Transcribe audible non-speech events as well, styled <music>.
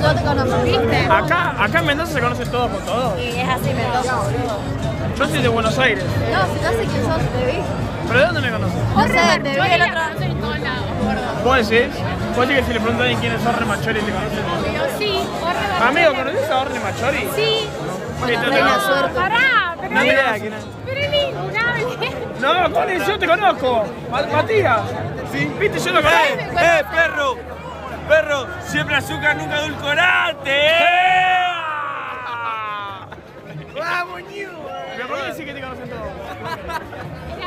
No te conozco. ¿Viste? Acá, acá en Mendoza se conocen todos con todos. Y es así Mendoza, boludo. Yo soy de Buenos Aires. No, si no sé quién sos, te vi. ¿Pero de dónde me conoces? No sé, te vi el la otro en todos lados, gordo. ¿Vos decís? ¿Vos decís que si le preguntan a alguien quién es Orne Machori te conocen? Pero sí, Orne Amigo, ¿conoces a Orne Machori? Sí. Bueno, te- suerte. Pará, pero No me idea quién es. Pero es. No, Connie, yo te conozco. Ma- Matías. Sí. ¿Viste? Yo lo conozco. ¡Eh, perro! ¡Perro! Siempre azúcar, nunca edulcorante, ¡eh! <laughs> ¡Vamos, Ñu! ¿Pero por qué decís que te conocen todos? <laughs>